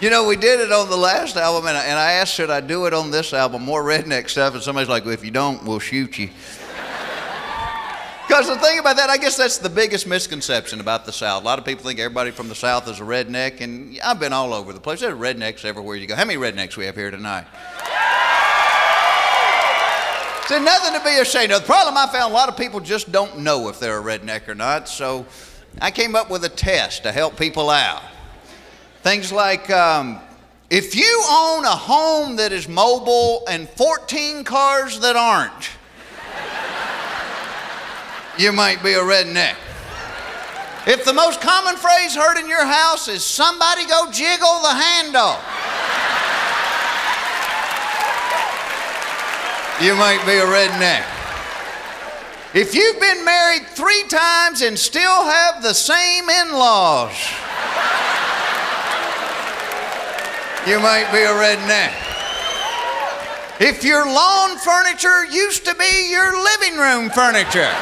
You know, we did it on the last album, and I, and I asked, should I do it on this album? More redneck stuff, and somebody's like, well, if you don't, we'll shoot you. Because the thing about that, I guess that's the biggest misconception about the South. A lot of people think everybody from the South is a redneck, and I've been all over the place. There's rednecks everywhere you go. How many rednecks we have here tonight? There's nothing to be ashamed of. The problem I found, a lot of people just don't know if they're a redneck or not. So I came up with a test to help people out. Things like um, if you own a home that is mobile and 14 cars that aren't, you might be a redneck. If the most common phrase heard in your house is somebody go jiggle the handle, you might be a redneck. If you've been married three times and still have the same in laws, you might be a redneck. If your lawn furniture used to be your living room furniture,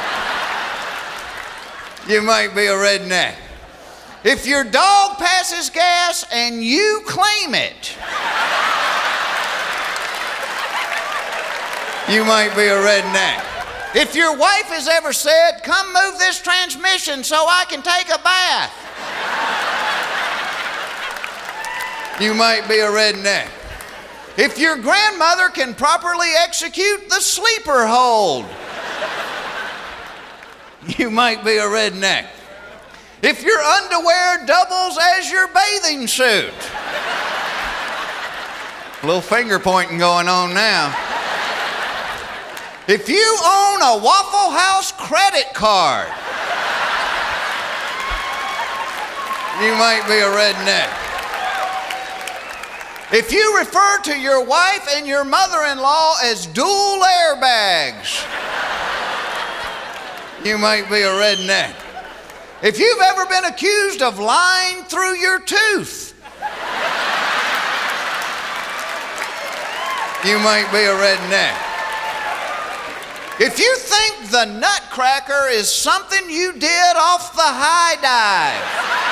you might be a redneck. If your dog passes gas and you claim it, you might be a redneck. If your wife has ever said, Come move this transmission so I can take a bath, you might be a redneck. If your grandmother can properly execute the sleeper hold, you might be a redneck. If your underwear doubles as your bathing suit, a little finger pointing going on now. If you own a Waffle House credit card, you might be a redneck. If you refer to your wife and your mother in law as dual airbags, you might be a redneck. If you've ever been accused of lying through your tooth, you might be a redneck. If you think the nutcracker is something you did off the high dive,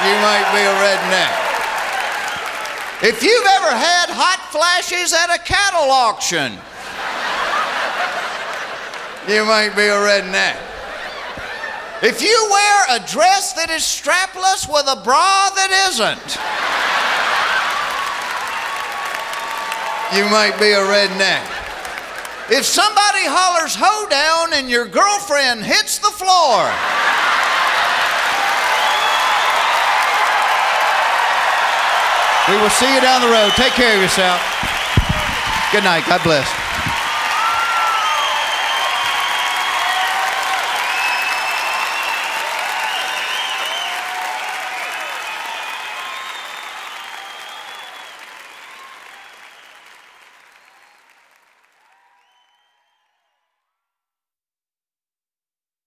you might be a redneck. If you've ever had hot flashes at a cattle auction, you might be a redneck. If you wear a dress that is strapless with a bra that isn't, you might be a redneck. If somebody hollers hoedown and your girlfriend hits the floor, We will see you down the road. Take care of yourself. Good night. God bless.